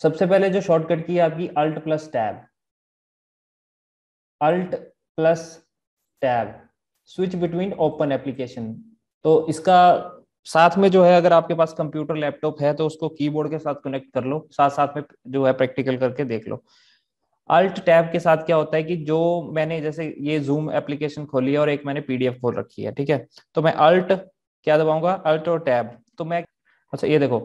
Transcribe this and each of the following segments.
सबसे पहले जो शॉर्टकट की है आपकी alt plus tab alt plus tab switch between open application तो इसका साथ में जो है, अगर आपके पास कंप्यूटर लैपटॉप है तो उसको कीबोर्ड के साथ कनेक्ट कर लो। साथ साथ में जो है प्रैक्टिकल करके देख लो। अल्ट टैब के साथ क्या होता है कि जो मैंने जैसे ये जूम एप्लीकेशन खोली है और एक मैंने पीडीएफ खोल रखी है, ठीक है? तो मैं अल्ट क्या दबाऊँगा? अल्ट और टैब तो मैं अच्छा ये देखो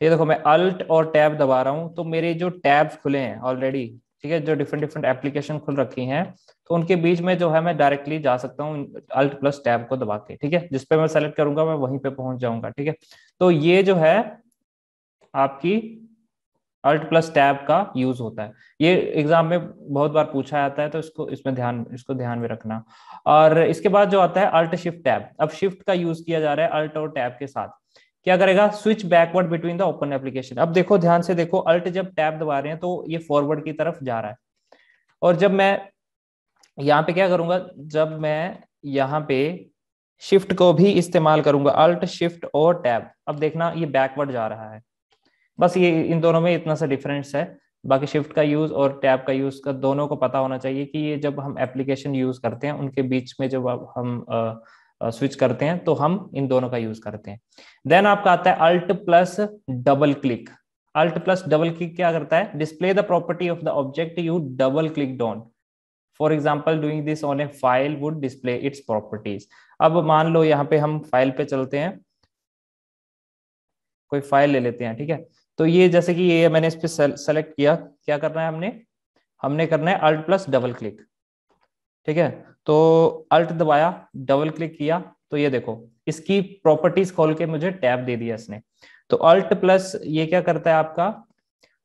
ये देखो, मैं अल्ट और टैब दबा रहा हूँ तो मेरे जो टैब्स खुले हैं ऑलरेडी ठीक है, जो डिफरेंट डिफरेंट एप्लीकेशन खुल रखी हैं तो उनके बीच में जो है मैं डायरेक्टली जा सकता हूँ अल्ट प्लस टैब को दबा के, ठीक है जिसपे मैं सेलेक्ट करूँगा, मैं वहीं पे पहुँच जाऊँगा, ठीक है। तो ये जो है आपकी अल्ट प्लस टैब का यूज़ होता है। ये एग्ज़ाम में बहुत बार पूछा जाता है तो इसको, इसमें ध्यान, इसको ध्यान में रखना। और इसके बाद जो आता है अल्ट शिफ्ट टैब अब शिफ्ट का यूज़ किया जा रहा है अल्ट और टैब के साथ। क्या करेगा? Switch backward between the open application अब देखो, ध्यान से देखो अल्ट जब टैब दबा रहे हैं तो ये फॉरवर्ड की तरफ़ जा रहा है। और जब मैं यहाँ पे क्या करूँगा? जब मैं यहाँ पे शिफ्ट को भी इस्तेमाल करूँगा अल्ट शिफ्ट और टैब अब देखना, ये बैकवर्ड जा रहा है। बस ये, इन दोनों में इतना सा डिफरेंस है। बाकी शिफ्ट का यूज़ और टैब का यूज़ का दोनों को पता होना चाहिए कि ये जब हम एप्लीकेशन यूज़ करते हैं, उनके बीच में जब हम स्विच करते हैं तो हम इन दोनों का यूज़ करते हैं। देन आपका आता है alt plus double click alt plus double click क्या करता है? Display the property of the object you double click done for example doing this on a file would display its properties अब मान लो यहाँ पे हम फ़ाइल पे चलते हैं। कोई फ़ाइल ले लेते हैं, ठीक है? तो ये जैसे कि ये मैंने इस पर सेलेक्ट किया। क्या करना है हमने? हमने करना है अल्ट प्लस डबल क्लिक ठीक है? तो अल्ट दबाया डबल क्लिक किया तो ये देखो, इसकी प्रॉपर्टीज़ खोल के मुझे टैब दे दिया इसने। तो अल्ट प्लस ये क्या करता है आपका?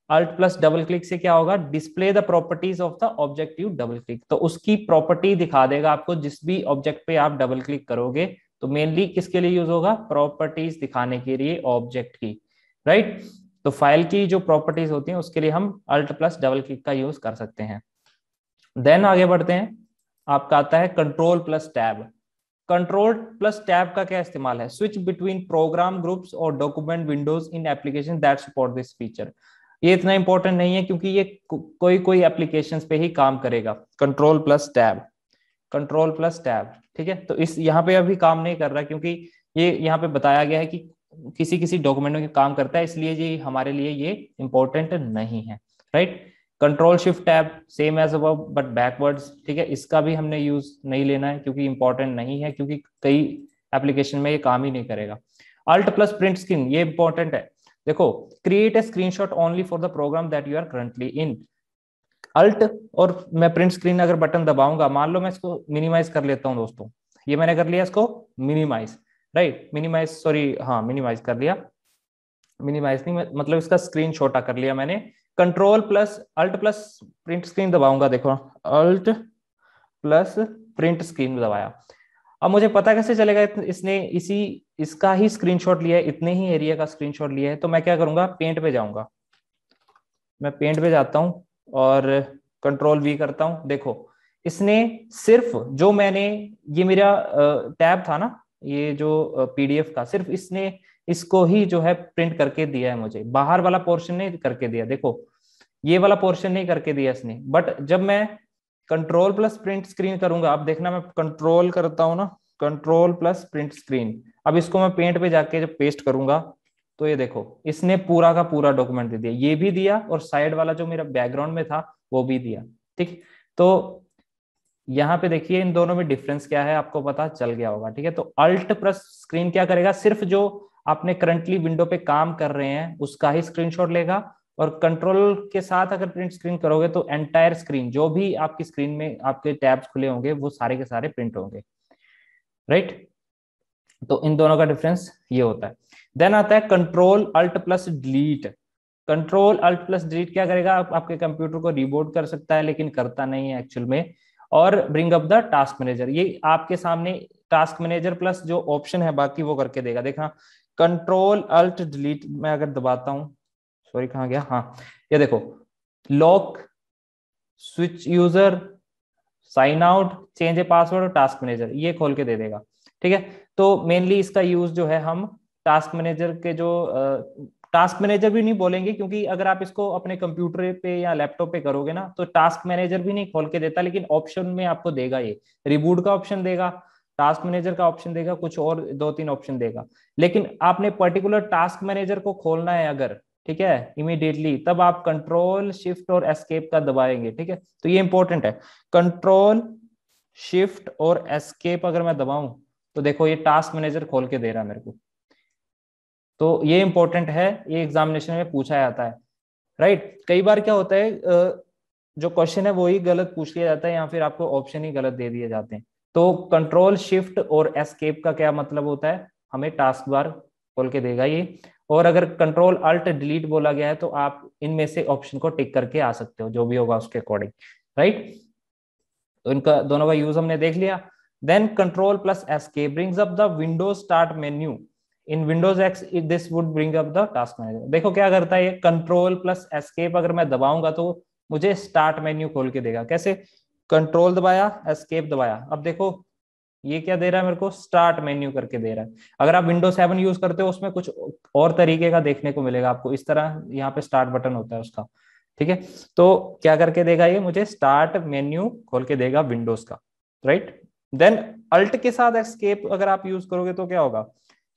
अल्ट प्लस डबल क्लिक से क्या होगा? Display the properties of the objective double click तो उसकी प्रॉपर्टी दिखा देगा आपको, जिस भी ऑब्जेक्ट पे आप डबल क्लिक करोगे तो मेनली किसके लिए यूज़ होगा? प्रॉपर्टीज़ दिखाने के लिए ऑब्जेक्ट की राइट तो फ़ाइल की जो प्रॉपर्टीज़ होती हैं, उसके लिए हम अल्ट प्लस डबल क्लिक का यूज़ कर सकते हैं। देन आगे बढ़ते हैं। आपका आता है control plus tab control plus tab का क्या इस्तेमाल है? स्विच बिटवीन प्रोग्राम ग्रुप्स और document windows in application that support this feature ये इतना इंपॉर्टेंट नहीं है क्योंकि ये कोई कोई एप्लीकेशंस पे ही काम करेगा. Control plus tab control plus tab ठीक है? तो इस, यहाँ पे अभी काम नहीं कर रहा क्योंकि ये यहाँ पे बताया गया है कि किसी किसी डॉक्यूमेंट में काम करता है, इसलिए ये हमारे लिए ये इंपॉर्टेंट नहीं है. Right control shift tab same as अब बट बैकवर्ड्स ठीक है? इसका भी हमने यूज़ नहीं लेना है, क्योंकि इंपॉर्टेंट नहीं है, क्योंकि कई एप्लीकेशन में ये काम ही नहीं करेगा। अल्ट प्लस प्रिंट स्क्रीन ये इंपॉर्टेंट है। देखो create a screenshot only for the program that you are currently in alt और मैं प्रिंट स्क्रीन अगर बटन दबाऊँगा, मान लो मैं इसको मिनिमाइज कर लेता हूँ दोस्तों। ये मैंने कर लिया इसको मिनिमाइज राइट मिनिमाइज सॉरी हाँ मिनिमाइज कर लिया। मिनिमाइज नहीं मतलब इसका स्क्रीन छोटा कर लिया मैंने। Control plus alt plus print screen दबाऊँगा, देखो। अल्ट प्लस प्रिंट स्क्रीन दबाया। अब मुझे पता कैसे चलेगा इसने इसी, इसका ही स्क्रीनशॉट लिया है, इतने ही एरिया का स्क्रीनशॉट लिया है तो मैं क्या करूँगा? पेंट पे जाऊँगा। मैं पेंट पे जाता हूँ और कंट्रोल वी करता हूँ। देखो, इसने सिर्फ़ जो मैंने, ये मेरा टैब था ना, ये जो पीडीएफ का, सिर्फ़ इसने इसको ही जो है प्रिंट करके दिया है मुझे। बाहर वाला पोर्शन नहीं करके दिया। देखो, ये वाला पोर्शन नहीं करके दिया इसने। बट जब मैं कंट्रोल प्लस प्रिंट स्क्रीन करूँगा अब देखना मैं कंट्रोल करता हूँ ना कंट्रोल प्लस प्रिंट स्क्रीन अब इसको मैं पेंट पे जाके जब पेस्ट करूँगा तो ये देखो, इसने पूरा का पूरा डॉक्यूमेंट दे दिया। ये भी दिया और साइड वाला जो मेरा बैकग्राउंड में था, वो भी दिया। ठीक? तो यहाँ पे देखिए, इन दोनों में डिफरेंस क्या है, आपको पता चल गया होगा। ठीक है? तो अल्ट प्लस स्क्रीन क्या करेगा? सिर्फ़ जो आपने करंटली विंडो पे काम कर रहे हैं, उसका ही स्क्रीनशॉट लेगा और कंट्रोल के साथ अगर प्रिंट स्क्रीन करोगे तो एंटायर स्क्रीन जो भी आपकी स्क्रीन में आपके टैब्स खुले होंगे, वो सारे के सारे प्रिंट होंगे। राइट तो इन दोनों का डिफरेंस ये होता है। देन आता है control alt plus delete control alt plus delete क्या करेगा? आप, आपके कंप्यूटर को रिबोट कर सकता है, लेकिन करता नहीं है एक्चुअल में। और bring up the task manager ये आपके सामने टास्क मैनेजर प्लस जो ऑप्शन है, बाकी वो करके देगा। देखना कंट्रोल अल्ट डिलीट मैं अगर दबाता हूँ सॉरी कहा गया? हाँ ये देखो lock switch user sign out change a password और टास्क मैनेजर ये खोल के दे देगा, ठीक है? तो मेनली इसका यूज़ जो है, हम टास्क मैनेजर के जो टास्क मैनेजर भी नहीं बोलेंगे, क्योंकि अगर आप इसको अपने कंप्यूटर पे या लैपटॉप पे करोगे ना तो टास्क मैनेजर भी नहीं खोल के देता, लेकिन ऑप्शन में आपको देगा ये रिबूट का ऑप्शन देगा टास्क मैनेजर का ऑप्शन देगा, कुछ और दो तीन ऑप्शन देगा। लेकिन आपने पर्टिकुलर टास्क मैनेजर को खोलना है अगर, ठीक है इमीडिएटली तब आप कंट्रोल शिफ्ट और एस्केप का दबाएँगे, ठीक है? तो ये इंपॉर्टेंट है। कंट्रोल शिफ्ट और एस्केप अगर मैं दबाऊं तो देखो ये टास्क मैनेजर खोल के दे रहा है मेरे को। तो ये इंपॉर्टेंट है, ये एग्जामिनेशन में पूछा जाता है। राइट कई बार क्या होता है जो क्वेश्चन है वो ही गलत पूछ लिया जाता है या फिर आपको ऑप्शन ही गलत दे दिए जाते हैं। तो कंट्रोल शिफ्ट और एस्केप का क्या मतलब होता है? हमें टास्क बार खोल के देगा ये। और अगर कंट्रोल अल्ट डिलीट बोला गया है तो आप इनमें से ऑप्शन को टिक करके आ सकते हो, जो भी होगा उसके अकॉर्डिंग राइट तो इनका दोनों का यूज़ हमने देख लिया। Then control plus escape brings up the Windows start menu in Windows X this would bring up the task manager देखो क्या करता है कंट्रोल प्लस एस्केप अगर मैं दबाऊँगा तो मुझे स्टार्ट मेन्यू खोल के देगा। कैसे? कंट्रोल दबाया एस्केप दबाया। अब देखो, ये क्या दे रहा है मेरे को? स्टार्ट मेन्यू करके दे रहा है। अगर आप विंडो सेवन यूज़ करते हो, उसमें कुछ और तरीके का देखने को मिलेगा आपको। इस तरह यहाँ पे स्टार्ट बटन होता है उसका। ठीक है? तो क्या करके देगा ये मुझे? स्टार्ट मेन्यू खोल के देगा विंडोज़ का। राइट देन अल्ट के साथ एस्केप अगर आप यूज़ करोगे तो क्या होगा?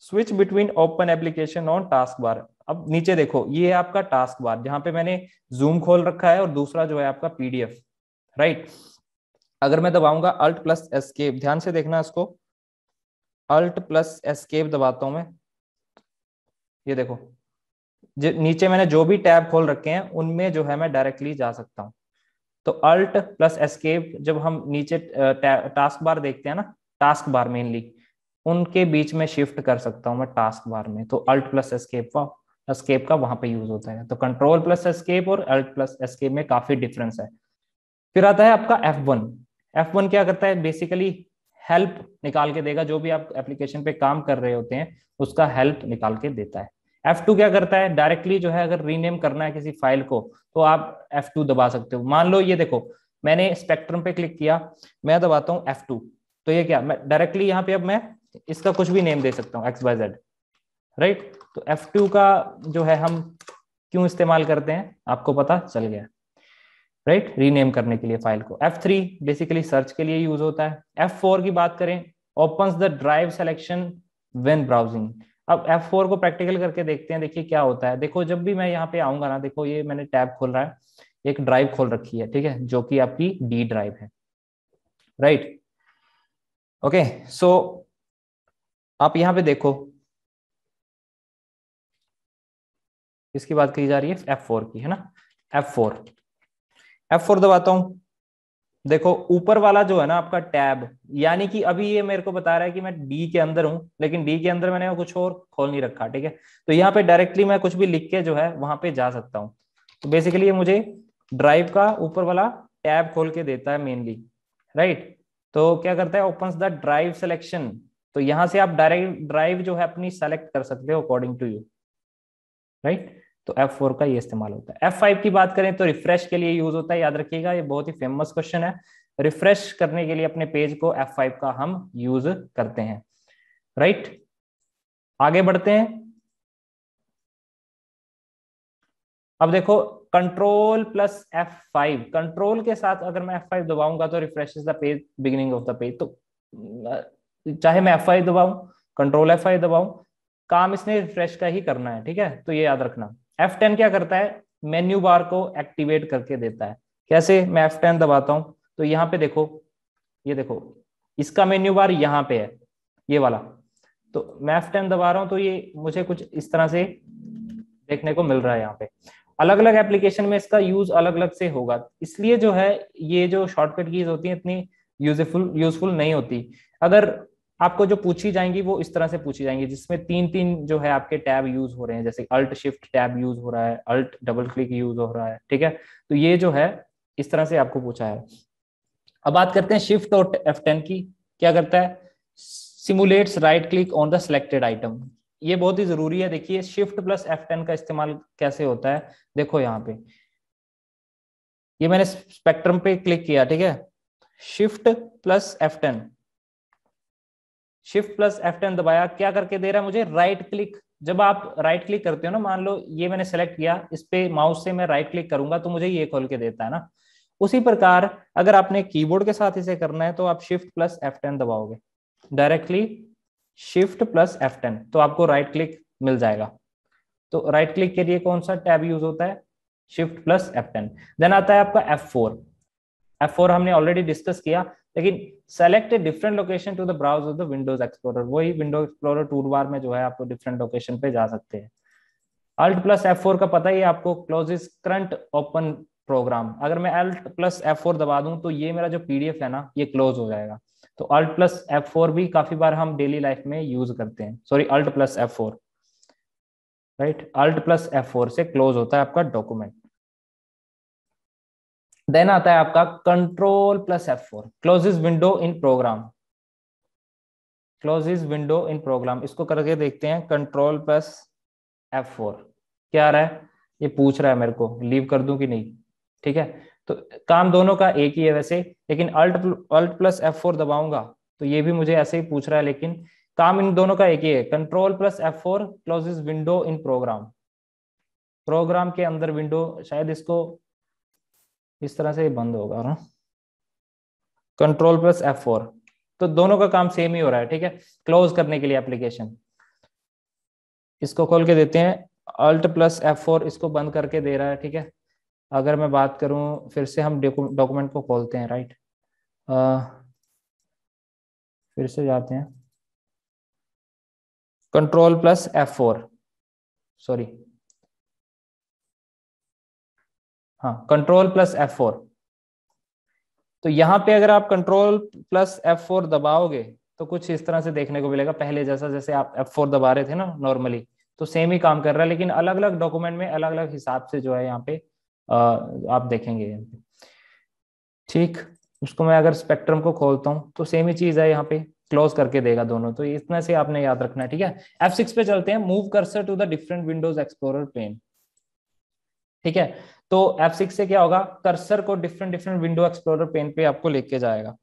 Switch between open application on task bar अब नीचे देखो, ये है आपका टास्क बार जहाँ पे मैंने जूम खोल रखा है और दूसरा जो है आपका पीडीएफ राइट अगर मैं दबाऊँगा अल्ट प्लस एस्केप ध्यान से देखना इसको। अल्ट प्लस एस्केप दबाता हूँ मैं। ये देखो। नीचे मैंने जो भी टैब खोल रखे हैं, उनमें जो है मैं डायरेक्टली जा सकता हूँ। तो अल्ट प्लस एस्केप जब हम नीचे टास्क बार देखते हैं ना टास्क बार मेनली उनके बीच में शिफ्ट कर सकता हूँ मैं टास्क बार में। तो अल्ट प्लस एस्केप का एस्केप का वहाँ पे यूज़ होता है। तो कंट्रोल प्लस एस्केप और अल्ट प्लस एस्केप में काफ़ी डिफरेंस है। फिर आता है आपका एफ़ वन एफ़ वन क्या करता है? बेसिकली हेल्प निकाल के देगा, जो भी आप एप्लीकेशन पे काम कर रहे होते हैं, उसका हेल्प निकाल के देता है। F2 क्या करता है? डायरेक्टली जो है, अगर रीनेम करना है किसी फ़ाइल को तो आप F2 दबा सकते हो। मान लो ये देखो, मैंने स्पेक्ट्रम पे क्लिक किया, मैं दबाता हूँ F2 तो ये क्या? मैं डायरेक्टली यहाँ पे अब मैं इसका कुछ भी नेम दे सकता हूँ एक्स वाई जेड राइट तो F2 का जो है, हम क्यों इस्तेमाल करते हैं? आपको पता चल गया। Right right? रीनेम करने के लिए फ़ाइल को. F3 बेसिकली सर्च के लिए यूज़ होता है. F4 की बात करें open the drive selection when browsing अब F4 को प्रैक्टिकल करके देखते हैं. देखिए क्या होता है. देखो, जब भी मैं यहाँ पे आऊँगा ना, देखो ये मैंने टैब खोल रहा है. एक ड्राइव खोल रखी है, ठीक है, जो कि आपकी डी ड्राइव है. राइट ओके सो आप यहाँ पे देखो. इसकी बात कही जा रही है? F4 की, है ना? F4 F4 दबाता हूँ। देखो, ऊपर वाला जो है ना आपका टैब, यानी कि अभी ये मेरे को बता रहा है कि मैं डी के अंदर हूँ, लेकिन डी के अंदर मैंने कुछ और खोल नहीं रखा, ठीक है? तो यहाँ पे डायरेक्टली मैं कुछ भी लिख के जो है वहाँ पे जा सकता हूँ। तो बेसिकली ये मुझे ड्राइव का ऊपर वाला टैब खोल के देता है मेनली राइट तो क्या करता है? ओपन द ड्राइव सिलेक्शन तो यहाँ से आप डायरेक्ट ड्राइव जो है अपनी सेलेक्ट कर सकते हो अकॉर्डिंग टू यू राइट तो F4 का ये इस्तेमाल होता है। F5 की बात करें तो रिफ्रेश के लिए यूज़ होता है, याद रखिएगा, ये बहुत ही फ़ेमस क्वेश्चन है। रिफ्रेश करने के लिए अपने पेज को F5 का हम यूज़ करते हैं। राइट आगे बढ़ते हैं। अब देखो कंट्रोल प्लस F5 कंट्रोल के साथ अगर मैं F5 दबाऊँगा तो refresh the page beginning of the page तो चाहे मैं F5 दबाऊं कंट्रोल F5 दबाऊं, काम इसने रिफ्रेश का ही करना है, ठीक है? तो ये याद रखना। F10 क्या करता है? मेन्यू बार को एक्टिवेट करके देता है। कैसे? मैं F10 दबाता हूँ। तो यहाँ पे देखो, ये देखो, इसका मेन्यू बार यहाँ पे है, ये वाला। तो मैं F10 दबा रहा हूँ तो ये मुझे कुछ इस तरह से देखने को मिल रहा है यहाँ पे। अलग अलग एप्लीकेशन में इसका यूज़ अलग अलग से होगा। इसलिए जो है, ये जो शॉर्टकट कीज होती है, इतनी यूजफुल यूजफुल नहीं होती। अगर आपको जो पूछी जाएँगी वो इस तरह से पूछी जाएँगी, जिसमें तीन तीन जो है आपके टैब यूज़ हो रहे हैं, जैसे अल्ट शिफ्ट टैब यूज़ हो रहा है, अल्ट डबल क्लिक यूज़ हो रहा है, ठीक है? तो ये जो है, इस तरह से आपको पूछा है। अब बात करते हैं शिफ्ट और F10 की, क्या करता है? Simulates right click on the selected item. ये बहुत ही ज़रूरी है, देखिए, शिफ्ट प्लस F10 का इस्तेमाल कैसे होता है? देखो यहाँ पे। ये मैंने स्पेक्ट्रम पे क्लिक किया, ठीक है? Shift plus F10 shift plus F ten दबाया, क्या करके दे रहा है मुझे? राइट क्लिक जब आप राइट क्लिक करते हो ना, मान लो, ये मैंने सेलेक्ट किया, इस पे माउस से मैं राइट क्लिक करूँगा तो मुझे ये खोल के देता है ना। उसी प्रकार, अगर आपने कीबोर्ड के साथ इसे करना है तो आप shift plus F ten दबाओगे। Directly shift plus F ten तो आपको राइट क्लिक मिल जाएगा। तो राइट क्लिक के लिए कौन सा टैब यूज़ होता है? Shift plus F ten then आता है आपका एफ़ फोर एफ़ फोर हमने ऑलरेडी डिस्कस किया, लेकिन select a different location to the browse of the Windows Explorer वही विंडो एक्सप्लोरर टूल बार में जो है आप डिफरेंट लोकेशन पे जा सकते हैं। अल्ट प्लस एफ़ फोर का पता ही आपको क्लोजेस करंट ओपन प्रोग्राम अगर मैं अल्ट प्लस एफ़ फोर दबा दूँ तो ये मेरा जो पीडीएफ है ना, ये क्लोज हो जाएगा। तो अल्ट प्लस एफ़ फोर भी काफ़ी बार हम डेली लाइफ में यूज़ करते हैं। Sorry alt plus F four right alt plus F four से क्लोज होता है आपका डॉक्यूमेंट देन आता है आपका control plus F four closes window in program closes window in program इसको करके देखते हैं कंट्रोल प्लस एफ़ फोर क्या आ रहा है? ये पूछ रहा है मेरे को लीव कर दूँ कि नहीं? ठीक है? तो काम दोनों का एक ही है वैसे, लेकिन alt alt plus F four दबाऊँगा तो ये भी मुझे ऐसे ही पूछ रहा है, लेकिन काम इन दोनों का एक ही है। Control plus F four closes window in program program के अंदर विंडो शायद इसको इस तरह से ये बंद होगा ना? कंट्रोल प्लस एफ़ फोर तो दोनों का काम सेम ही हो रहा है ठीक है? क्लोज करने के लिए एप्लीकेशन इसको खोल के देते हैं। अल्ट प्लस एफ़ फोर इसको बंद करके दे रहा है ठीक है? अगर मैं बात करूँ फिर से हम डॉक्यूमेंट को खोलते हैं राइट आ, फिर से जाते हैं। Control plus F four sorry हाँ कंट्रोल प्लस एफ़ फोर तो यहाँ पे अगर आप कंट्रोल प्लस एफ़ फोर दबाओगे तो कुछ इस तरह से देखने को मिलेगा। पहले जैसा जैसे आप एफ़ फोर दबा रहे थे ना नॉर्मली तो सेम ही काम कर रहा है, लेकिन अलग अलग डॉक्यूमेंट में अलग अलग हिसाब से जो है यहाँ पे आप देखेंगे ठीक, उसको मैं अगर स्पेक्ट्रम को खोलता हूँ तो सेम ही चीज़ है यहाँ पे क्लोज करके देगा दोनों। तो इतना से आपने याद रखना है, ठीक है? एफ़ सिक्स पे चलते हैं। Move cursor to the different Windows Explorer pane ठीक है? तो एफ़ सिक्स से क्या होगा? कर्सर को different different window explorer pane पे आपको लेके जाएगा।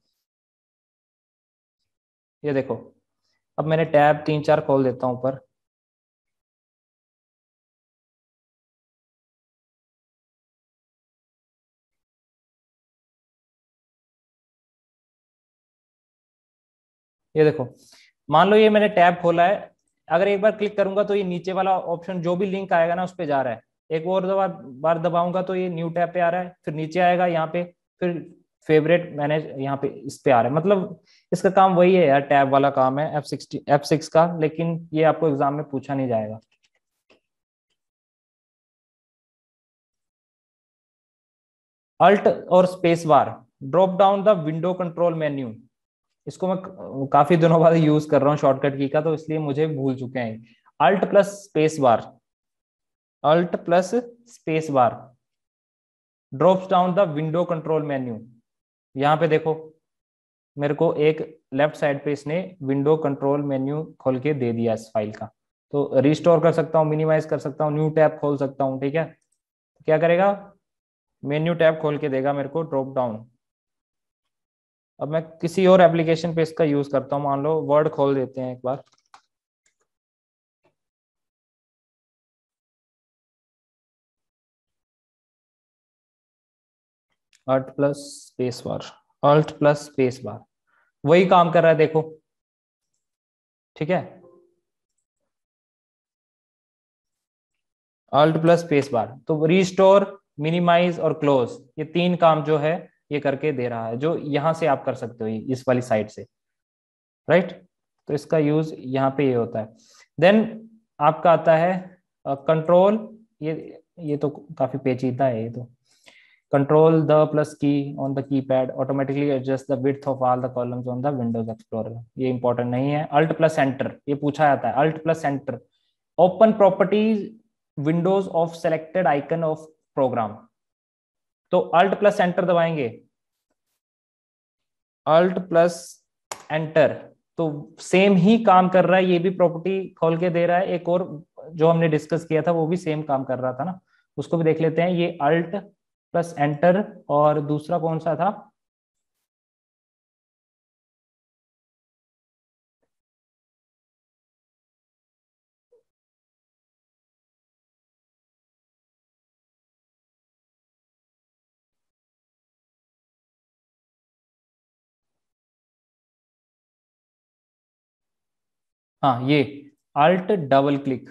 ये देखो। अब मैंने टैब तीन चार खोल देता हूँ ऊपर। ये देखो। मान लो ये मैंने टैब खोला है। अगर एक बार क्लिक करूँगा तो ये नीचे वाला ऑप्शन जो भी लिंक आएगा ना उस पर जा रहा है। एक और दबा, बार दबाऊँगा तो ये न्यू टैब पे आ रहा है, फिर नीचे आएगा यहाँ पे, फिर फेवरेट मैनेज यहाँ पे इस पे आ रहा है। मतलब इसका काम वही है यार टैब वाला काम है एफ़ सिक्सटी एफ़ सिक्स का, लेकिन ये आपको एग्ज़ाम में पूछा नहीं जाएगा। अल्ट और space bar drop down the window control menu इसको मैं काफ़ी दिनों बाद यूज़ कर रहा हूँ शॉर्टकट की का तो इसलिए मुझे भूल चुके हैं। Alt plus space bar alt plus space bar drops down the window control menu यहाँ पे देखो, मेरे को एक लेफ़्ट साइड पे इसने विंडो कंट्रोल मेन्यू खोल के दे दिया इस फ़ाइल का। तो रिस्टोर कर सकता हूँ मिनिमाइज कर सकता हूँ न्यू टैब खोल सकता हूँ, ठीक है? क्या करेगा? मेन्यू टैब खोल के देगा मेरे को ड्रॉप डाउन अब मैं किसी और एप्लीकेशन पे इसका यूज़ करता हूँ, मान लो वर्ड खोल देते हैं एक बार। Alt plus space bar alt plus space bar वही काम कर रहा है, देखो। ठीक है? अल्ट प्लस स्पेस बार तो रिस्टोर मिनिमाइज और क्लोज ये तीन काम जो है, ये करके दे रहा है, जो यहाँ से आप कर सकते हो, इस वाली साइड से। राइट तो इसका यूज़ यहाँ पे ये होता है। देन आपका आता है कंट्रोल ये ये तो काफ़ी पेचीदा है ये तो। The plus key on the key pad automatically adjust the width of all the columns on the Windows Explorer ये इंपॉर्टेंट नहीं है। अल्ट प्लस सेंटर ये पूछा जाता है। Alt plus centre open properties windows of selected icon of program तो alt plus enter दबाएँगे। Alt plus enter तो सेम ही काम कर रहा है। ये भी प्रॉपर्टी खोल के दे रहा है। एक और जो हमने डिस्कस किया था, वो भी सेम काम कर रहा था ना। उसको भी देख लेते हैं। ये अल्ट प्लस एंटर और दूसरा कौन सा था? हाँ ये अल्ट डबल क्लिक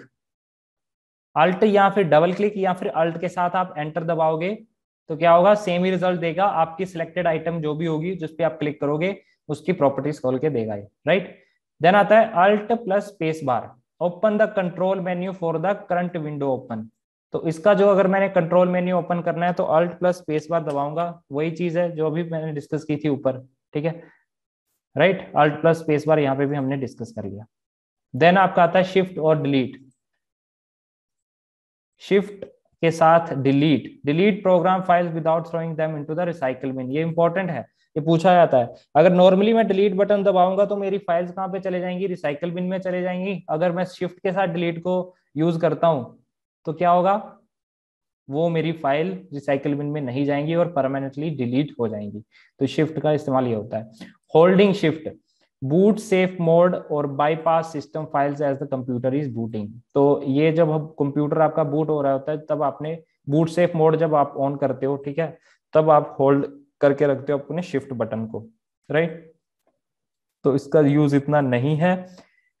अल्ट या फिर डबल क्लिक या फिर अल्ट के साथ आप एंटर दबाओगे तो क्या होगा? सेम ही रिज़ल्ट देगा। आपकी सिलेक्टेड आइटम जो भी होगी, जिस पे आप क्लिक करोगे, उसकी प्रॉपर्टीज़ खोल के देगा ये राइट देन आता है alt plus space bar open the control menu for the current window open तो इसका जो अगर मैंने कंट्रोल मेन्यू ओपन करना है तो अल्ट प्लस स्पेस बार दबाऊँगा। वही चीज़ है जो अभी मैंने डिस्कस की थी ऊपर, ठीक है? Right alt plus space bar यहाँ पे भी हमने डिस्कस कर लिया। देन आपका आता है शिफ्ट और डिलीट शिफ्ट के साथ delete delete program files without throwing them into the recycle bin ये इंपॉर्टेंट है, ये पूछा जाता है। अगर नॉर्मली मैं डिलीट बटन दबाऊँगा तो मेरी फाइल्स कहाँ पे चले जाएँगी? रिसाइकल बिन में चले जाएँगी। अगर मैं शिफ्ट के साथ डिलीट को यूज़ करता हूँ तो क्या होगा? वो मेरी फ़ाइल रिसाइकल बिन में नहीं जाएँगी और परमानेंटली डिलीट हो जाएँगी। तो शिफ्ट का इस्तेमाल ये होता है। Holding shift boot safe mode और bypass system files as the computer is booting तो ये जब हम कंप्यूटर आपका बूट हो रहा होता है, तब आपने बूट सेफ़ मोड जब आप ऑन करते हो, ठीक है, तब आप होल्ड करके रखते हो अपने शिफ्ट बटन को राइट तो इसका यूज़ इतना नहीं है।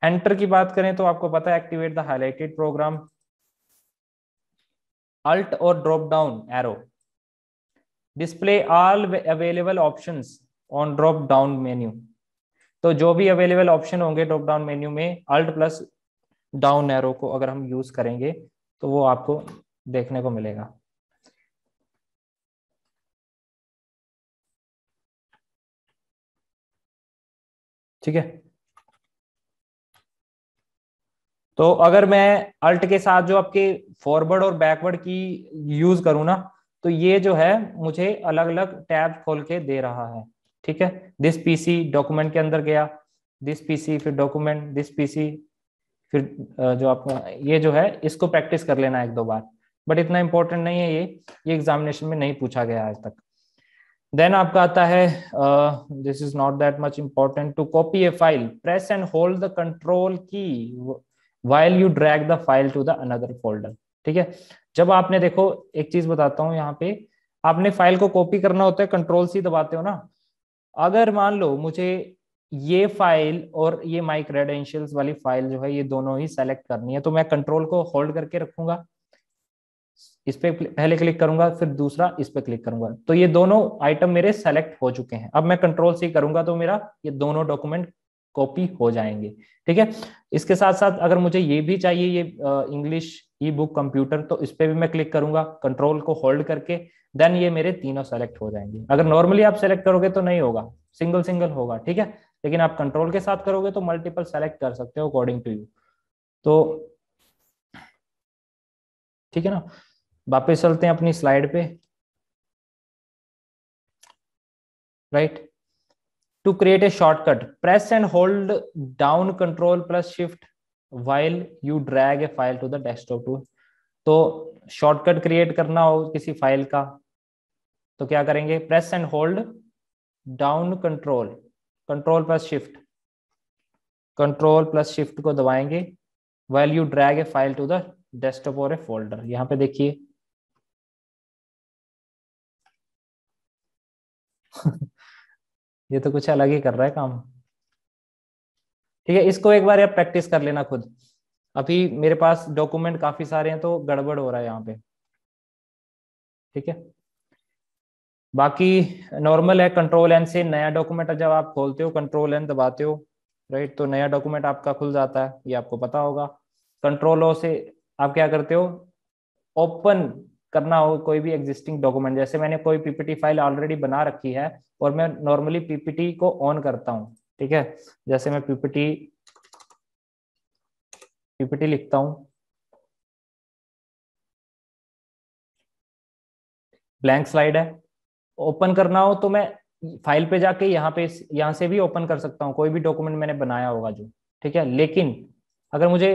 एंटर की बात करें तो आपको पता है activate the highlighted program alt और drop down arrow display all available options on drop down menu तो जो भी अवेलेबल ऑप्शन होंगे ड्रॉप डाउन मेन्यू में अल्ट प्लस डाउन एरो को अगर हम यूज़ करेंगे तो वो आपको देखने को मिलेगा। ठीक है? तो अगर मैं अल्ट के साथ जो आपके फॉरवर्ड और बैकवर्ड की यूज़ करूँ ना तो ये जो है, मुझे अलग अलग टैब खोल के दे रहा है। ठीक है? दिस पीसी डॉक्यूमेंट के अंदर गया दिस पीसी फिर डॉक्यूमेंट दिस पीसी फिर जो आपका ये जो है, इसको प्रैक्टिस कर लेना एक दो बार। बट इतना इंपॉर्टेंट नहीं है ये ये एग्जामिनेशन में नहीं पूछा गया आज तक। देन आपका आता है this is not that much important to copy a file press and hold the control key while you drag the file to the another folder ठीक है? जब आपने देखो, एक चीज़ बताता हूँ यहाँ पे, आपने फ़ाइल को कॉपी करना होता है कंट्रोल सी दबाते हो ना अगर मान लो मुझे ये फ़ाइल और ये माई क्रेडेंशियल्स वाली फ़ाइल जो है, ये दोनों ही सेलेक्ट करनी है तो मैं कंट्रोल को होल्ड करके रखूँगा। इस पे पहले क्लिक करूँगा, फिर दूसरा इस पे क्लिक करूँगा। तो ये दोनों आइटम मेरे सेलेक्ट हो चुके हैं। अब मैं कंट्रोल सी करूँगा तो मेरा ये दोनों डॉक्यूमेंट कॉपी हो जाएँगे। ठीक है? इसके साथ साथ अगर मुझे ये भी चाहिए, ये इंग्लिश ई बुक कंप्यूटर तो इस पर भी मैं क्लिक करूँगा कंट्रोल को होल्ड करके देन ये मेरे तीनों सेलेक्ट हो जाएँगे। अगर नॉर्मली आप सेलेक्ट करोगे तो नहीं होगा सिंगल सिंगल होगा, ठीक है? लेकिन आप कंट्रोल के साथ करोगे तो मल्टीपल सेलेक्ट कर सकते हो अकॉर्डिंग टू यू तो ठीक है ना? वापस चलते हैं अपनी स्लाइड पे। Right to create a shortcut press and hold down control plus shift while you drag a file to the desktop to तो शॉर्टकट क्रिएट करना हो किसी फ़ाइल का तो क्या करेंगे? Press and hold down control control plus shift control plus shift को दबाएँगे while you drag a file to the desktop और ए फोल्डर यहाँ पे देखिए। ये तो कुछ अलग ही कर रहा है काम। ठीक है, इसको एक बार आप प्रैक्टिस कर लेना खुद। अभी मेरे पास डॉक्यूमेंट काफ़ी सारे हैं तो गड़बड़ हो रहा है यहाँ पे। ठीक है? बाकी नॉर्मल है कंट्रोल एन से नया डॉक्यूमेंट जब आप खोलते हो कंट्रोल एन दबाते हो राइट तो नया डॉक्यूमेंट आपका खुल जाता है, ये आपको पता होगा। कंट्रोल ओ से आप क्या करते हो? ओपन करना हो, कोई भी एग्जिस्टिंग डॉक्यूमेंट जैसे मैंने कोई पीपीटी फ़ाइल ऑलरेडी बना रखी है और मैं नॉर्मली पीपीटी को ऑन करता हूँ, ठीक है? जैसे मैं पीपीटी पीपीटी लिखता हूँ। ब्लैंक स्लाइड है। ओपन करना हो तो मैं फ़ाइल पे जाके यहाँ पे, यहाँ से भी ओपन कर सकता हूँ, कोई भी डॉक्यूमेंट मैंने बनाया होगा जो, ठीक है? लेकिन अगर मुझे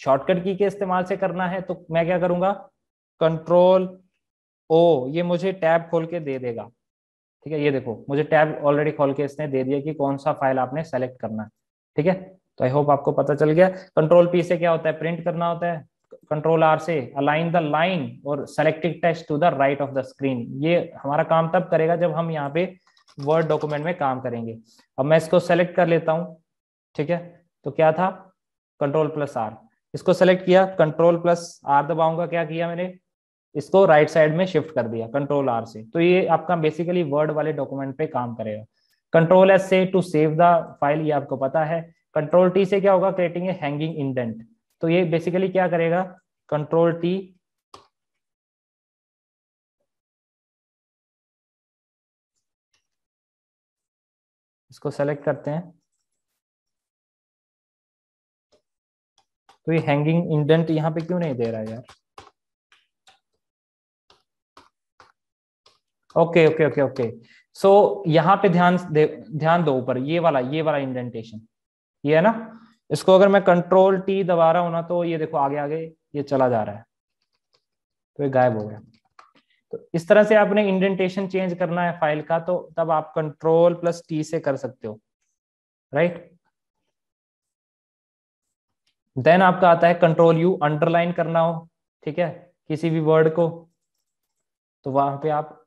शॉर्टकट की के इस्तेमाल से करना है तो मैं क्या करूँगा? कंट्रोल ओ, ये मुझे टैब खोल के दे देगा। ठीक है, ये देखो, मुझे टैब ऑलरेडी खोल के इसने दे दिया कि कौन सा फ़ाइल आपने सेलेक्ट करना है। ठीक है तो आई होप आपको पता चल गया। कंट्रोल पी से क्या होता है? प्रिंट करना होता है। कंट्रोल आर से अलाइन द लाइन और selected text to the right of the screen ये हमारा काम तब करेगा जब हम यहाँ पे वर्ड डॉक्यूमेंट में काम करेंगे। अब मैं इसको सेलेक्ट कर लेता हूँ। ठीक है तो क्या था? कंट्रोल प्लस आर इसको सेलेक्ट किया। कंट्रोल प्लस आर दबाऊँगा। क्या किया मैंने? इसको राइट right साइड में शिफ्ट कर दिया कंट्रोल आर से। तो ये आपका बेसिकली वर्ड वाले डॉक्यूमेंट पे काम करेगा। कंट्रोल एस से टू सेव द फ़ाइल ये आपको पता है। कंट्रोल टी से क्या होगा? क्रिएटिंग ए हैंगिंग इंडेंट तो ये बेसिकली क्या करेगा? कंट्रोल टी इसको सेलेक्ट करते हैं। तो ये हैंगिंग इंडेंट यहाँ पे क्यों नहीं दे रहा है यार? Okay okay okay okay so यहाँ पे ध्यान ध्यान दो ऊपर। ये वाला ये वाला इंडेंटेशन ये है ना? इसको अगर मैं कंट्रोल टी दबा रहा हूँ ना तो ये देखो आगे आगे ये चला जा रहा है। तो ये गायब हो गया। तो इस तरह से आपने इंडेंटेशन चेंज करना है फ़ाइल का तो तब आप कंट्रोल प्लस टी से कर सकते हो। राइट देन आपका आता है कंट्रोल यू अंडरलाइन करना हो, ठीक है? किसी भी वर्ड को तो वहाँ पे आप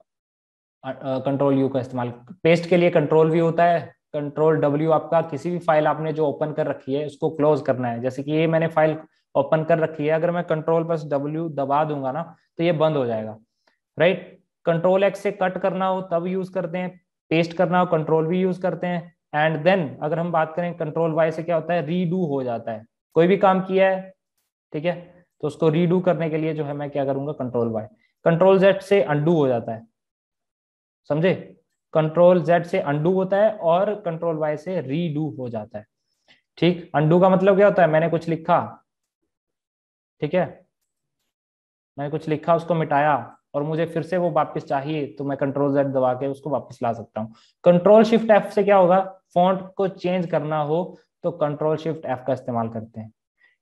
कंट्रोल यू का इस्तेमाल। पेस्ट के लिए कंट्रोल भी होता है कंट्रोल डब्ल्यू आपका किसी भी फ़ाइल आपने जो ओपन कर रखी है, उसको क्लोज करना है। जैसे कि ये मैंने फ़ाइल ओपन कर रखी है, अगर मैं कंट्रोल प्लस डब्ल्यू दबा दूँगा ना तो ये बंद हो जाएगा। राइट कंट्रोल एक्स से कट करना हो, तब यूज़ करते हैं। पेस्ट करना हो कंट्रोल भी यूज़ करते हैं। एंड देन अगर हम बात करें कंट्रोल वाई से क्या होता है रीडू हो जाता है। कोई भी काम किया है, ठीक है? तो उसको रीडू करने के लिए जो है मैं क्या करूँगा कंट्रोल वाई कंट्रोल जेड से अंडू हो जाता है। समझे? कंट्रोल जेड से अंडू होता है और कंट्रोल वाई से रीडू हो जाता है। ठीक? अंडू का मतलब क्या होता है? मैंने कुछ लिखा। ठीक है? मैंने कुछ लिखा, उसको मिटाया और मुझे फिर से वो वापस चाहिए तो मैं कंट्रोल जेड दबा के उसको वापस ला सकता हूँ। कंट्रोल शिफ्ट एफ़ से क्या होगा? फॉन्ट को चेंज करना हो तो कंट्रोल शिफ्ट एफ़ का इस्तेमाल करते हैं।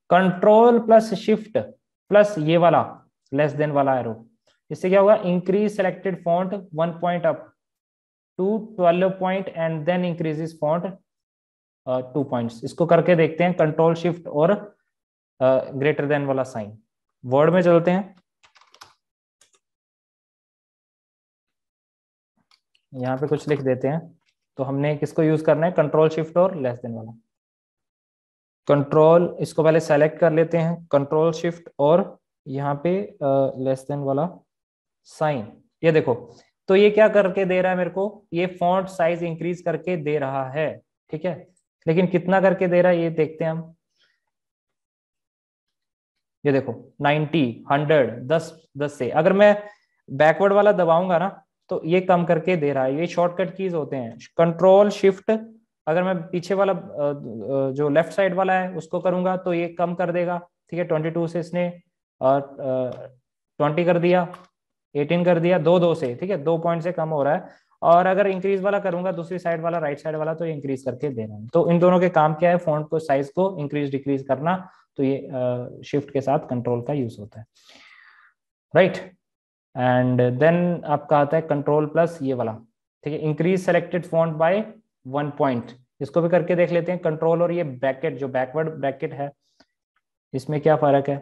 कंट्रोल प्लस शिफ्ट प्लस ये वाला लेस देन वाला एरो इससे क्या होगा? Increase selected font one point up to twelve point and then increases font two points इसको करके देखते हैं कंट्रोल शिफ्ट और ग्रेटर uh, देन वाला साइन वर्ड में चलते हैं। यहाँ पे कुछ लिख देते हैं। तो हमने किसको यूज़ करना है? कंट्रोल शिफ्ट और लेस देन वाला। कंट्रोल इसको पहले सेलेक्ट कर लेते हैं। कंट्रोल शिफ्ट और यहाँ पे लेस देन वाला। साइन। ये देखो तो ये क्या करके दे रहा है मेरे को? ये फॉन्ट साइज़ इंक्रीज करके दे रहा है, ठीक है? लेकिन कितना करके दे रहा है ये देखते हैं हम। ये देखो 90 100 10 10 से। अगर मैं बैकवर्ड वाला दबाऊँगा ना तो ये कम करके दे रहा है। ये शॉर्टकट कीज होते हैं। कंट्रोल शिफ्ट अगर मैं पीछे वाला जो लेफ़्ट साइड वाला है, उसको करूँगा तो ये कम कर देगा, ठीक है? ट्वेंटी टू से इसने ट्वेंटी कर दिया। एटीन कर दिया, दो दो से, ठीक है, दो पॉइंट से कम हो रहा है। और अगर इंक्रीज वाला करूँगा, दूसरी साइड वाला राइट साइड वाला तो इंक्रीज करके दे रहा है। तो इन दोनों के काम क्या है? फ़ोन को साइज़ को इंक्रीज डिक्रीज करना तो ये शिफ्ट के साथ कंट्रोल का यूज़ होता है। राइट एंड देन आपका आता है कंट्रोल प्लस ये वाला। ठीक है increase selected font by one point इसको भी करके देख लेते हैं कंट्रोल और ये ब्रैकेट जो बैकवर्ड ब्रैकेट है, इसमें क्या फ़र्क है?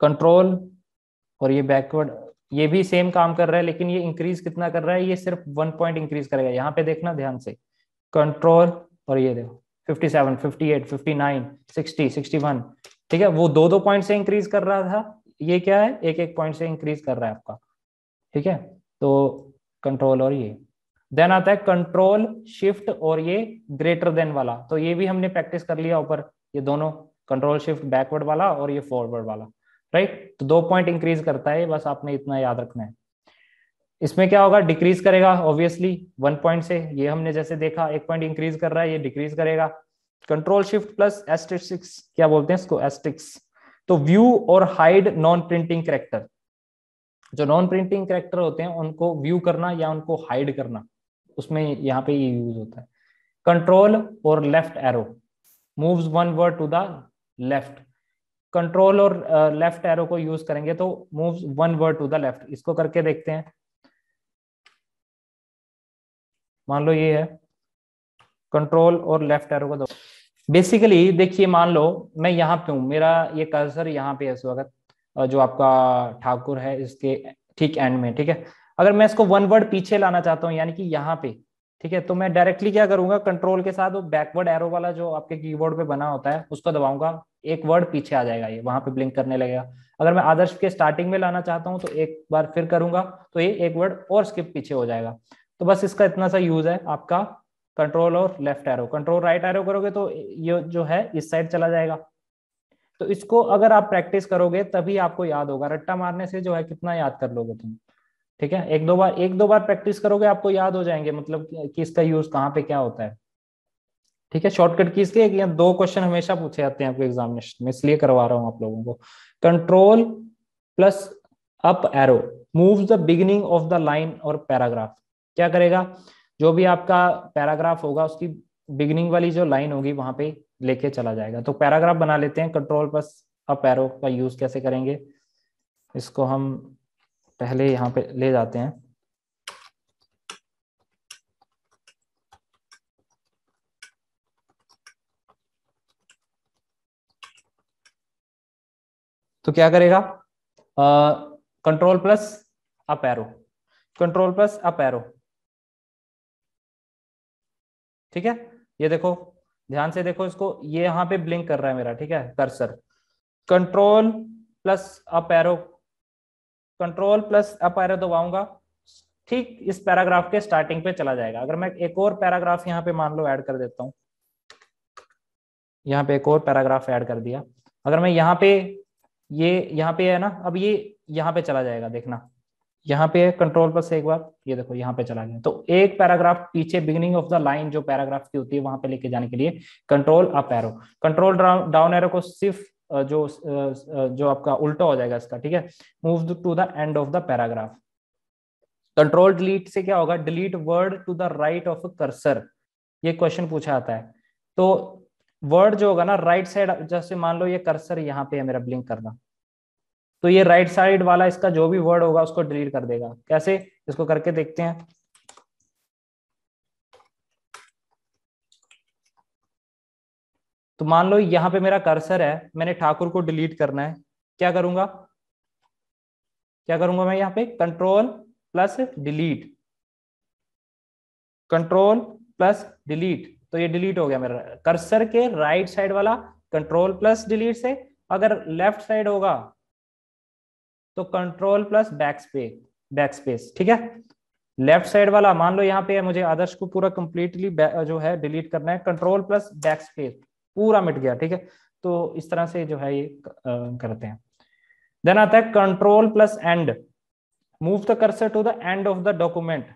कंट्रोल और ये बैकवर्ड ये भी सेम काम कर रहा है लेकिन ये इंक्रीज कितना कर रहा है? ये सिर्फ़ वन पॉइंट इंक्रीज करेगा। यहाँ पे देखना ध्यान से। कंट्रोल और ये देखो 57, 58, 59, 60, 61 ठीक है? वो दो दो पॉइंट से इंक्रीज कर रहा था। ये क्या है? एक एक पॉइंट से इंक्रीज कर रहा है आपका ठीक है? तो कंट्रोल और ये। देन आता है कंट्रोल शिफ्ट और ये ग्रेटर देन वाला। तो ये भी हमने प्रैक्टिस कर लिया ऊपर। ये दोनों कंट्रोल शिफ्ट बैकवर्ड वाला और ये फॉरवर्ड वाला। राइट? तो दो पॉइंट इंक्रीज करता है, बस आपने इतना याद रखना है। इसमें क्या होगा? डिक्रीज करेगा ऑब्वियसली वन पॉइंट से। ये हमने जैसे देखा, एक पॉइंट इंक्रीज कर रहा है, ये डिक्रीज करेगा। कंट्रोल शिफ्ट प्लस एस्टिक्स क्या बोलते हैं इसको? एस्टिक्स तो व्यू और हाइड नॉन प्रिंटिंग करेक्टर जो नॉन प्रिंटिंग करेक्टर होते हैं, उनको व्यू करना या उनको हाइड करना, उसमें यहाँ पे ये यूज़ होता है। कंट्रोल और left arrow moves one word to the left control और लेफ़्ट uh, एरो को यूज़ करेंगे तो moves one word to the left इसको करके देखते हैं। मान लो ये है। कंट्रोल और लेफ़्ट एरो को दो। बेसिकली देखिए मान लो मैं यहाँ पे हूँ। मेरा ये कर्सर यहाँ पे है इस वक्त जो आपका ठाकुर है इसके ठीक एंड में ठीक है? अगर मैं इसको वन वर्ड पीछे लाना चाहता हूँ यानी कि यहाँ पे ठीक है तो मैं डायरेक्टली क्या करूँगा कंट्रोल के साथ वो बैकवर्ड एरो वाला जो आपके कीबोर्ड पे बना होता है, उसको दबाऊँगा, एक वर्ड पीछे आ जाएगा ये, वहाँ पे ब्लिंक करने लगेगा। अगर मैं आदर्श के स्टार्टिंग में लाना चाहता हूँ तो एक बार फिर करूँगा तो ये एक वर्ड और स्किप पीछे हो जाएगा। तो बस इसका इतना सा यूज़ है आपका कंट्रोल और left arrow control right arrow करोगे तो ये जो है, इस साइड चला जाएगा। तो इसको अगर आप प्रैक्टिस करोगे, तभी आपको याद होगा, रट्टा मारने से जो है, कितना याद कर लोगे तुम? ठीक है? एक दो बार, एक दो बार प्रैक्टिस करोगे आपको याद हो जाएँगे मतलब कि इसका यूज़ कहाँ पे क्या होता है। ठीक है? शॉर्टकट कीज के या दो क्वेश्चन हमेशा पूछे जाते हैं आपको एग्जामिनेशन में, इसलिए करवा रहा हूँ आप लोगों को। Control plus up arrow move the beginning of the line और पैराग्राफ क्या करेगा? जो भी आपका पैराग्राफ होगा, उसकी बिगिनिंग वाली जो लाइन होगी, वहाँ पे लेके चला जाएगा। तो पैराग्राफ बना लेते हैं कंट्रोल प्लस अप एरो का यूज़ कैसे करेंगे? इसको हम पहले यहाँ पे ले जाते हैं। तो क्या करेगा? Control plus up arrow control plus up arrow ठीक है? ये देखो, ध्यान से देखो इसको। ये यहाँ पे ब्लिंक कर रहा है मेरा, ठीक है? Cursor control plus up arrow control plus up arrow दबाऊँगा। ठीक, इस पैराग्राफ के स्टार्टिंग पे चला जाएगा। अगर मैं एक और पैराग्राफ यहाँ पे मान लो ऐड कर देता हूँ। यहाँ पे एक और पैराग्राफ ऐड कर दिया। अगर मैं यहाँ पे ये यहाँ पे है ना, अब ये यहाँ पे चला जाएगा, देखना। यहाँ पे कंट्रोल प्लस एक बार, ये देखो, यहाँ पे चला गया। तो एक पैराग्राफ पीछे बिगिनिंग ऑफ़ द लाइन जो पैराग्राफ की होती है, वहाँ पे लेके जाने के लिए control up arrow control down arrow को सिर्फ़ जो जो आपका उल्टा हो जाएगा इसका, ठीक है? Move to the end of the paragraph control delete से क्या होगा? Delete word to the right of cursor ये क्वेश्चन पूछा आता है। तो वर्ड जो होगा ना राइट साइड जैसे मान लो ये कर्सर यहाँ पे है मेरा ब्लिंक करना। तो ये राइट साइड वाला इसका जो भी वर्ड होगा, उसको डिलीट कर देगा। कैसे? इसको करके देखते हैं। तो मान लो यहाँ पे मेरा कर्सर है, मैंने ठाकुर को डिलीट करना है। क्या करूँगा? क्या करूँगा मैं यहाँ पे? Control plus delete control plus delete तो ये डिलीट हो गया मेरा। कर्सर के राइट साइड वाला कंट्रोल प्लस डिलीट से अगर लेफ़्ट साइड होगा तो control plus back space back space ठीक है? लेफ़्ट साइड वाला, मान लो यहाँ पे मुझे आदर्श को पूरा कंप्लीटली जो है डिलीट करना है। कंट्रोल प्लस बैक स्पेस पूरा मिट गया, ठीक है? तो इस तरह से जो है ये करते हैं। देन आता है control plus end move the cursor to the end of the document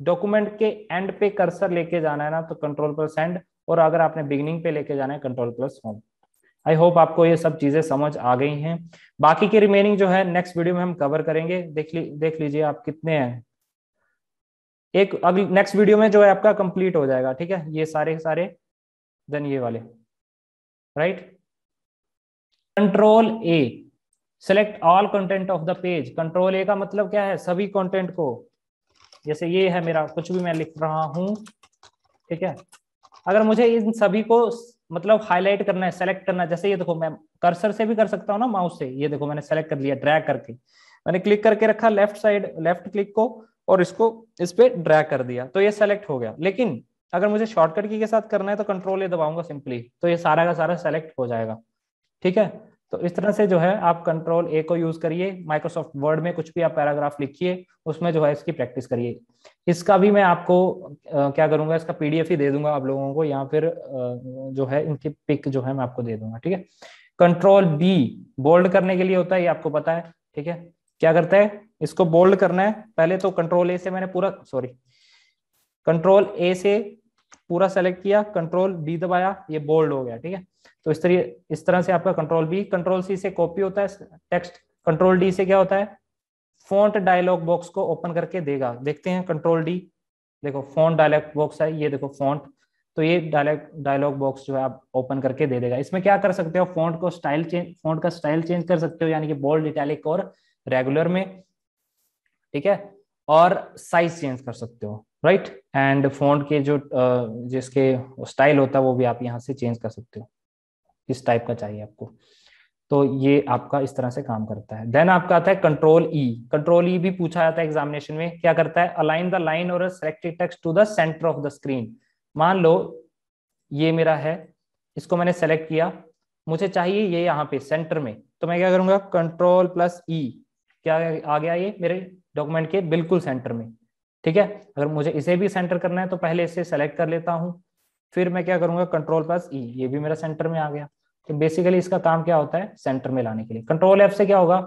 document के एंड पे कर्सर लेके जाना है ना तो कंट्रोल प्लस एंड और अगर आपने बिगनिंग पे लेके जाना है control plus home I hope आपको ये सब चीज़ें समझ आ गई हैं। बाकी के रिमेनिंग जो है नेक्स्ट वीडियो में हम कवर करेंगे। देख ली, देख लीजिए आप कितने हैं। एक अगली नेक्स्ट वीडियो में जो है आपका कंप्लीट हो जाएगा, ठीक है? ये सारे सारे देन ये वाले। Right control A select all content of the page control A का मतलब क्या है? सभी कंटेंट को। जैसे ये है मेरा, कुछ भी मैं लिख रहा हूँ, ठीक है? अगर मुझे इन सभी को मतलब हाईलाइट करना है सेलेक्ट करना है, जैसे ये देखो, मैं कर्सर से भी कर सकता हूँ ना माउस से। ये देखो, मैंने सेलेक्ट कर लिया ड्रैग करके। मैंने क्लिक करके रखा लेफ़्ट साइड लेफ़्ट क्लिक को, और इसको इस पे ड्रैग कर दिया। तो ये सेलेक्ट हो गया। लेकिन अगर मुझे शॉर्टकट की के साथ करना है तो कंट्रोल ये दबाऊँगा सिंपली तो ये सारा का सारा सेलेक्ट हो जाएगा। ठीक है? तो इस तरह से जो है आप कंट्रोल ए को यूज़ करिए माइक्रोसॉफ्ट वर्ड में कुछ भी आप पैराग्राफ लिखिए उसमें जो है इसकी प्रैक्टिस करिए। इसका भी मैं आपको आ, क्या करूँगा इसका पीडीएफ ही दे दूँगा आप लोगों को या फिर आ, जो है इनकी पिक जो है मैं आपको दे दूँगा ठीक है? कंट्रोल बी बोल्ड करने के लिए होता है ये आपको पता है ठीक है? क्या करता है? इसको बोल्ड करना है। पहले तो कंट्रोल ए से मैंने पूरा सॉरी कंट्रोल ए से पूरा सेलेक्ट किया कंट्रोल बी दबाया, ये बोल्ड हो गया, ठीक है? तो इस तरह इस तरह से आपका कंट्रोल बी कंट्रोल सी से कॉपी होता है टेक्स्ट कंट्रोल डी से क्या होता है? फोन्ट डायलॉग बॉक्स को ओपन करके देगा। देखते हैं कंट्रोल डी देखो फ़ोन डायलॉग बॉक्स है, ये देखो फोन्ट तो ये डायलॉग डायलॉग बॉक्स जो है आप ओपन करके दे देगा। इसमें क्या कर सकते हो? फोन्ट को स्टाइल चेंज फोन्ट का स्टाइल चेंज कर सकते हो, यानी कि बोल्ड इटैलिक और रेगुलर में, ठीक है? और साइज़ चेंज कर सकते हो। राइट एंड फोन्ट के जो जिसके स्टाइल होता है, वो भी आप यहाँ से चेंज कर सकते हो। किस टाइप का चाहिए आपको। तो ये आपका इस तरह से काम करता है। देन आपका आता है कंट्रोल ई कंट्रोल ई भी पूछा जाता है एग्जामिनेशन में। क्या करता है? अलाइन द लाइन और selected text to the centre of the screen मान लो, ये मेरा है। इसको मैंने सेलेक्ट किया। मुझे चाहिए ये यहाँ पे सेंटर में। तो मैं क्या करूँगा? कंट्रोल प्लस ई क्या आ गया ये मेरे डॉक्यूमेंट के? बिल्कुल सेंटर में। ठीक है? अगर मुझे इसे भी सेंटर करना है तो पहले इसे सेलेक्ट कर लेता हूँ। फिर मैं क्या करूँगा? कंट्रोल प्लस ई ये भी मेरा सेंटर में आ गया। तो बेसिकली इसका काम क्या होता है? सेंटर में लाने के लिए। कंट्रोल एफ़ से क्या होगा?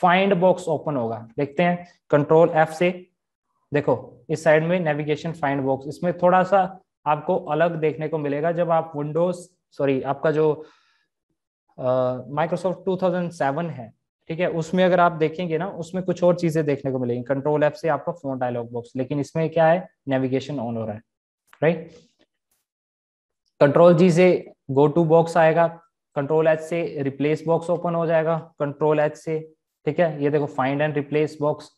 फाइंड बॉक्स ओपन होगा। देखते हैं। कंट्रोल एफ़ से देखो इस साइड में नेविगेशन फाइंड बॉक्स इसमें थोड़ा सा आपको अलग देखने को मिलेगा जब आप विंडोज़ सॉरी आपका जो माइक्रोसॉफ्ट uh, 2007 है ठीक है? उसमें अगर आप देखेंगे ना, उसमें कुछ और चीज़ें देखने को मिलेंगी। कंट्रोल एप से आपका फ़ोन डायलॉग बॉक्स लेकिन इसमें क्या है? नेविगेशन ऑन हो रहा है। राइट कंट्रोल जी से गो टू बॉक्स आएगा। कंट्रोल एच से रिप्लेस बॉक्स ओपन हो जाएगा। कंट्रोल एच से, ठीक है? ये देखो फाइंड एंड रिप्लेस बॉक्स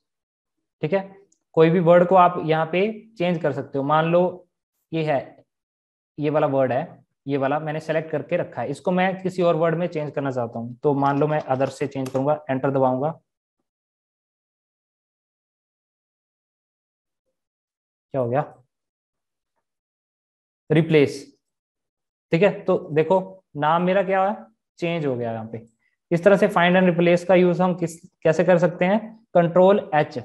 ठीक है? कोई भी वर्ड को आप यहाँ पे चेंज कर सकते हो। मान लो, ये है, ये वाला वर्ड है। ये वाला मैंने सेलेक्ट करके रखा है। इसको मैं किसी और वर्ड में चेंज करना चाहता हूँ। तो मान लो मैं अदर से चेंज करूँगा एंटर दबाऊँगा। क्या हो गया? रिप्लेस ठीक है? तो देखो, नाम मेरा क्या है चेंज हो गया यहाँ पे। इस तरह से फाइंड एंड रिप्लेस का यूज़ हम किस, कैसे कर सकते हैं? कंट्रोल एच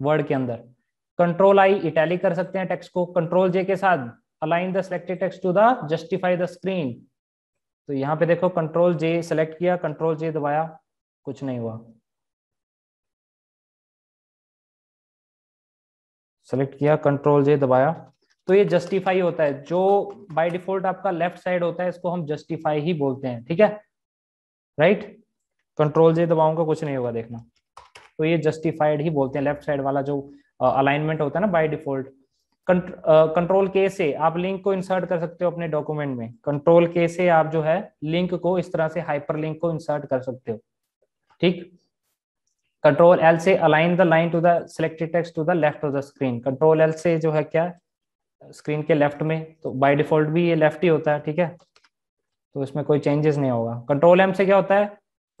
वर्ड के अंदर। कंट्रोल आई इटैलिक कर सकते हैं टेक्स्ट को। कंट्रोल जे के साथ align the selected text to the justify the screen तो यहाँ पे देखो कंट्रोल जे सेलेक्ट किया कंट्रोल जे दबाया, कुछ नहीं हुआ। सेलेक्ट किया कंट्रोल जे दबाया। तो ये जस्टिफाई होता है। जो बाय डिफ़ॉल्ट आपका लेफ़्ट साइड होता है, इसको हम जस्टिफाई ही बोलते हैं, ठीक है? राइट कंट्रोल जे दबाऊँगा, कुछ नहीं होगा, देखना। तो ये जस्टिफाइड ही बोलते हैं। लेफ़्ट साइड वाला जो अलाइनमेंट होता है ना बाय डिफ़ॉल्ट कंट्रोल के से आप लिंक को इंसर्ट कर सकते हो अपने डॉक्यूमेंट में। कंट्रोल के से आप जो है लिंक को इस तरह से हाइपर लिंक को इंसर्ट कर सकते हो। ठीक? कंट्रोल एल से align the line to the selected text to the left of the screen control L से जो है क्या? स्क्रीन के लेफ़्ट में। तो बाय डिफ़ॉल्ट भी ये लेफ़्ट ही होता है, ठीक है? तो इसमें कोई चेंजेस नहीं होगा। कंट्रोल एम से क्या होता है?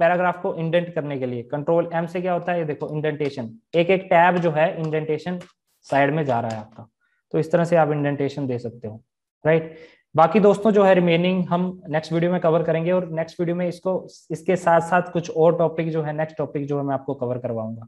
पैराग्राफ को इंडेंट करने के लिए। कंट्रोल एम से क्या होता है? ये देखो इंडेंटेशन एक एक टैब जो है इंडेंटेशन साइड में जा रहा है आपका। तो इस तरह से आप इंडेंटेशन दे सकते हो राइट बाकी दोस्तों जो है रिमेनिंग हम नेक्स्ट वीडियो में कवर करेंगे और नेक्स्ट वीडियो में इसको, इसके साथ साथ कुछ और टॉपिक जो है नेक्स्ट टॉपिक जो है मैं आपको कवर करवाऊँगा।